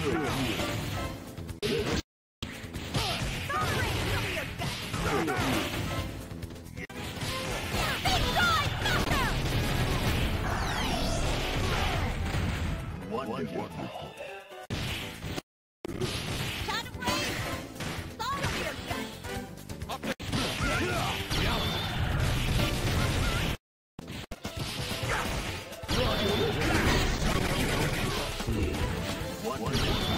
Shot of rage! Fall over your gut! One, one, one.